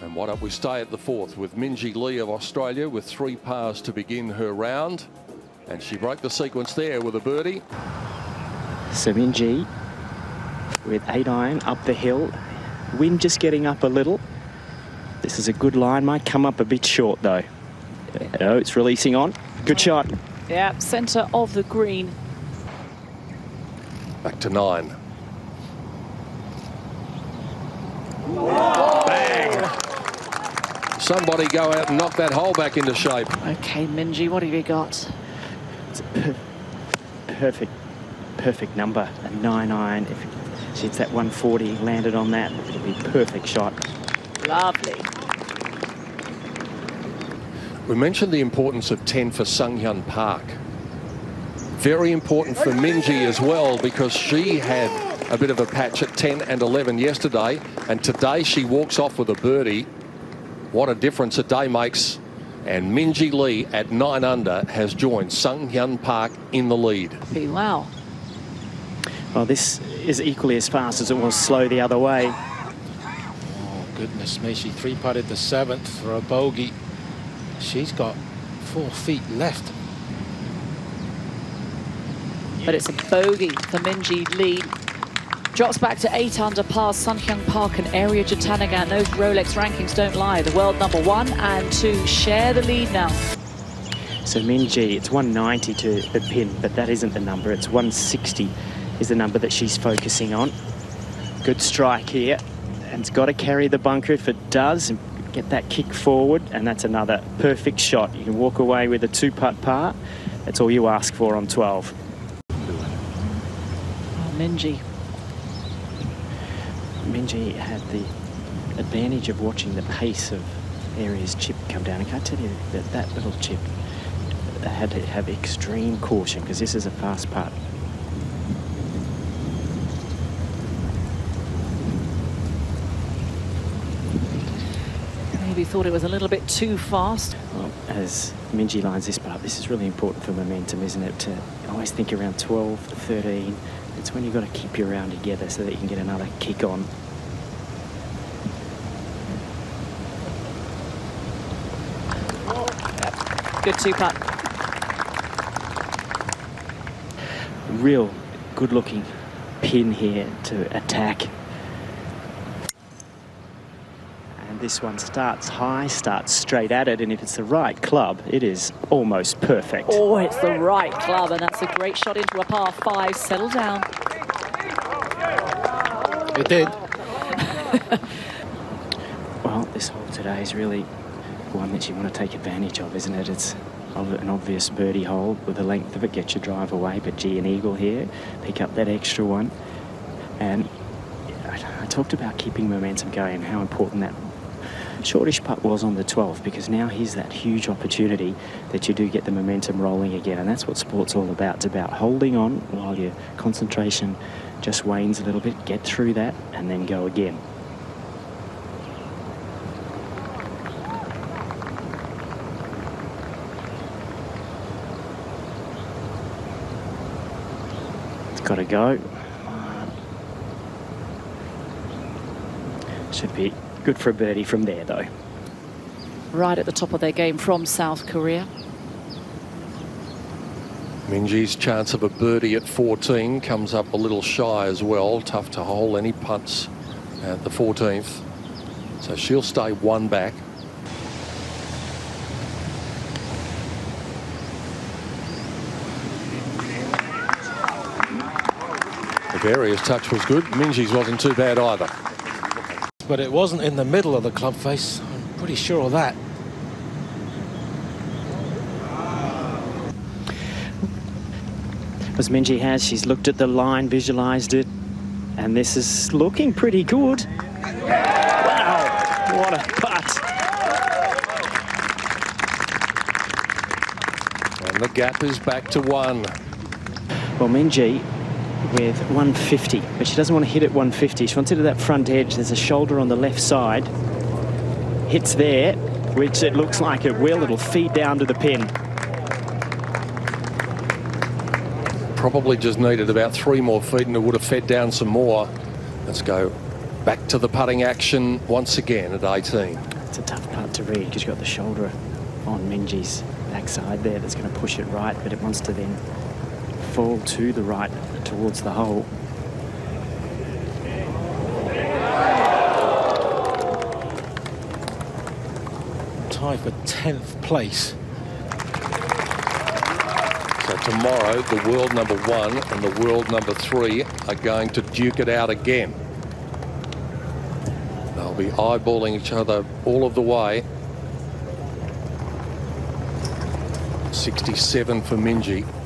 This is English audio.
And what up, we stay at the fourth with Minjee Lee of Australia with three pars to begin her round. And she broke the sequence there with a birdie. So Minjee with eight iron up the hill. Wind just getting up a little. This is a good line, might come up a bit short though. Uh, oh, it's releasing on. Good shot. Yeah, centre of the green. Back to nine. Somebody go out and knock that hole back into shape. Okay, Minjee, what have you got? It's a per perfect, perfect number. A nine iron. If she hits that 140, landed on that, it'll be a perfect shot. Lovely. We mentioned the importance of 10 for Sung Hyun Park. Very important for Minjee as well because she had a bit of a patch at 10 and 11 yesterday and today she walks off with a birdie. What a difference a day makes. And Minjee Lee at 9 under has joined Sung Hyun Park in the lead. Wow. Well, this is equally as fast as it was slow the other way. Oh, goodness me. She three putted the seventh for a bogey. She's got four feet left. But it's a bogey for Minjee Lee. Drops back to 8 under par Sung Hyun Park and Ariya Jutanugarn. Those Rolex rankings don't lie. The world number one and two share the lead now. So Minjee, it's 190 to the pin, but that isn't the number. It's 160 is the number that she's focusing on. Good strike here. And it's got to carry the bunker if it does. And get that kick forward. And that's another perfect shot. You can walk away with a two-putt par. That's all you ask for on 12. Oh, Minjee. Minjee had the advantage of watching the pace of Ariya's chip come down. I can't tell you that that little chip had to have extreme caution because this is a fast putt. Maybe thought it was a little bit too fast. Well, as Minjee lines this putt up, this is really important for momentum, isn't it? To always think around 12, 13. It's when you've got to keep your round together so that you can get another kick on. Good two putt. Real good looking pin here to attack. And this one starts high, starts straight at it, and if it's the right club, it is almost perfect. Oh, it's the right club, and that's a great shot into a par five. Settle down. It did. Well, this hole today is really one that you want to take advantage of, isn't it? It's an obvious birdie hole with the length of it, get your drive away, but gee, an eagle here, pick up that extra one. And I talked about keeping momentum going, how important that shortish putt was on the 12th, because now here's that huge opportunity that you do get the momentum rolling again, and that's what sport's all about. It's about holding on while your concentration just wanes a little bit, get through that, and then go again. It's got to go. Should be good for a birdie from there, though. Right at the top of their game from South Korea. Minjee's chance of a birdie at 14 comes up a little shy as well. Tough to hole any punts at the 14th. So she'll stay one back. The Ariya's touch was good, Minjee's wasn't too bad either. But it wasn't in the middle of the club face. I'm pretty sure of that. As Minjee has, she's looked at the line, visualised it, and this is looking pretty good. Wow, what a putt. And the gap is back to one. Well, Minjee with 150, but she doesn't want to hit at 150. She wants it at that front edge. There's a shoulder on the left side. Hits there, which it looks like it will. It'll feed down to the pin. Probably just needed about three more feet and it would have fed down some more. Let's go Back to the putting action once again at 18. It's a tough putt to read because you've got the shoulder on Minjee's backside there that's going to push it right, but it wants to then fall to the right towards the hole. Tie for 10th place. So tomorrow, the world number one and the world number three are going to duke it out again. They'll be eyeballing each other all of the way. 67 for Minjee.